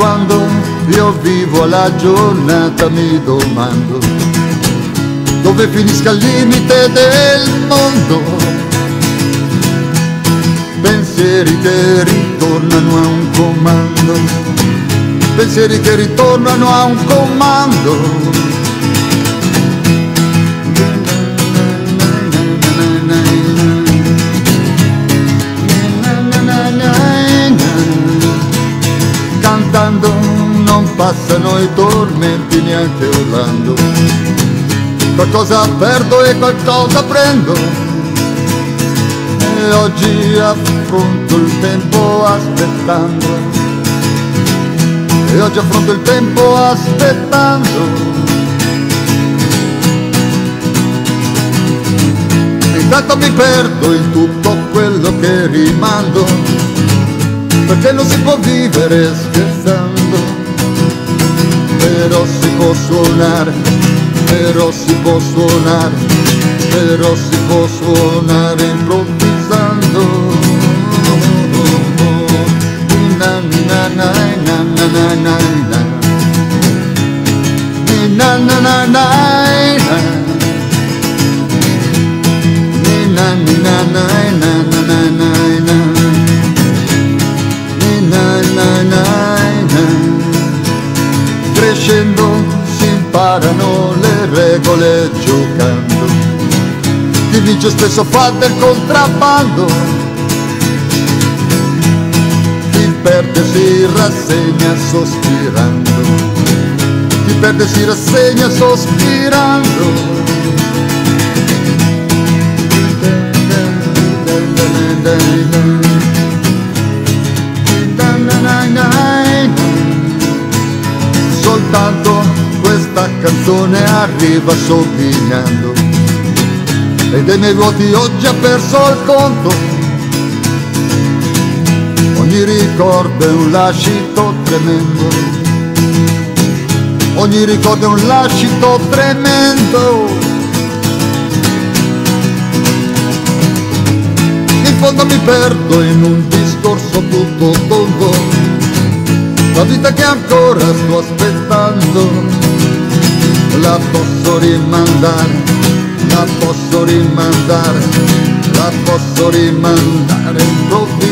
quando io vivo la giornata mi domando dove finisca il limite del mondo. Pensieri che ritornano a un comando, pensieri che ritornano a un comando. Passano i tormenti neanche urlando. Qualcosa perdo e qualcosa prendo. E oggi affronto il tempo aspettando. E oggi affronto il tempo aspettando. Intanto mi perdo in tutto quello che rimando. Perché non si può vivere scherzando però si può suonare però si può suonare, però si può suonare improvvisando. Na na na na na. Na na na na na. Na na na na na imparano le regole giocando. Chi vince spesso fa del contrabbando. Chi perde si rassegna sospirando. Chi perde si rassegna sospirando. Soltanto questa canzone arriva sogghignando e dei miei vuoti oggi ha perso il conto. Ogni ricordo è un lascito tremendo. Ogni ricordo è un lascito tremendo. In fondo mi perdo in un discorso tutto tondo la vita che ancora sto aspettando la posso rimandare, la posso rimandare, la posso rimandare improvvisando.